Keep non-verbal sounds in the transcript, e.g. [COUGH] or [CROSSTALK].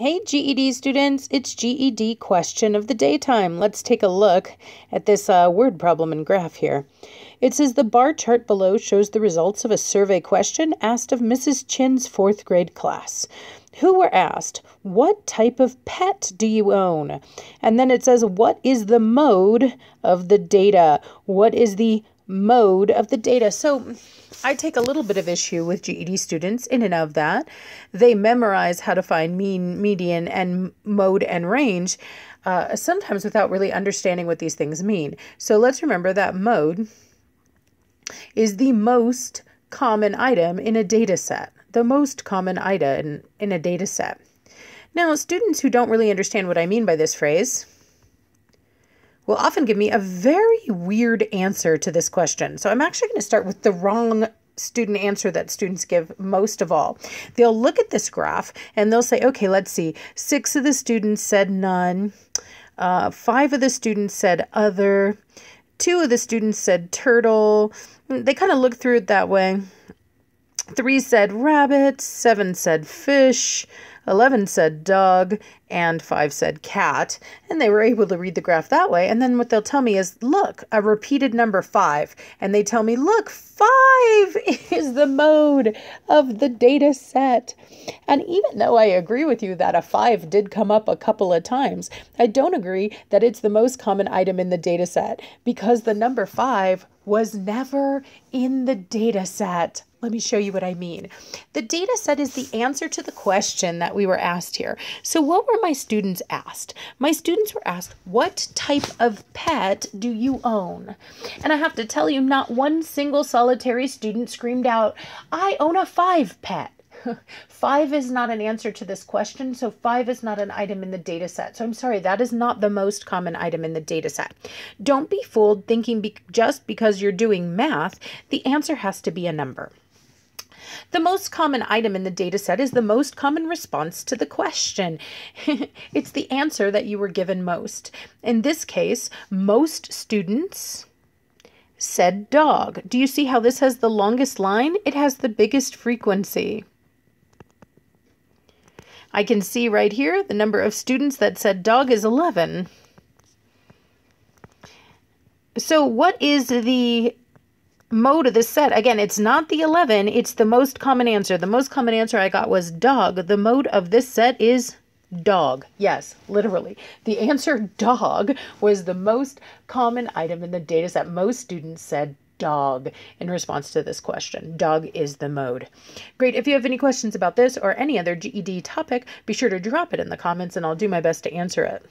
Hey GED students, it's GED question of the daytime. Let's take a look at this uh, word problem and graph here. It says the bar chart below shows the results of a survey question asked of Mrs. Chin's fourth grade class, who were asked, What type of pet do you own? And then it says, What is the mode of the data? What is the mode of the data? So I take a little bit of issue with GED students in and of that. They memorize how to find mean, median, and mode and range, uh, sometimes without really understanding what these things mean. So let's remember that mode is the most common item in a data set, the most common item in, in a data set. Now, students who don't really understand what I mean by this phrase, will often give me a very weird answer to this question. So I'm actually going to start with the wrong student answer that students give most of all. They'll look at this graph and they'll say, okay, let's see, six of the students said none, uh, five of the students said other, two of the students said turtle. They kind of look through it that way. Three said rabbit, seven said fish, 11 said dog, and 5 said cat. And they were able to read the graph that way. And then what they'll tell me is, look, a repeated number 5. And they tell me, look, 5 [LAUGHS] is the mode of the data set. And even though I agree with you that a 5 did come up a couple of times, I don't agree that it's the most common item in the data set because the number 5 was never in the data set. Let me show you what I mean. The data set is the answer to the question that we were asked here. So, what were my students asked? My students were asked, What type of pet do you own? And I have to tell you, not one single solitary student screamed out, I own a five pet. Five is not an answer to this question, so five is not an item in the data set. So I'm sorry, that is not the most common item in the data set. Don't be fooled thinking be- just because you're doing math, the answer has to be a number. The most common item in the data set is the most common response to the question. [LAUGHS] it's the answer that you were given most. In this case, most students said dog. Do you see how this has the longest line? It has the biggest frequency. I can see right here the number of students that said dog is 11. So what is the mode of the set. Again, it's not the 11, it's the most common answer. The most common answer I got was dog. The mode of this set is dog. Yes, literally. The answer [LAUGHS] dog was the most common item in the data set. Most students said dog in response to this question. Dog is the mode. Great. If you have any questions about this or any other GED topic, be sure to drop it in the comments and I'll do my best to answer it.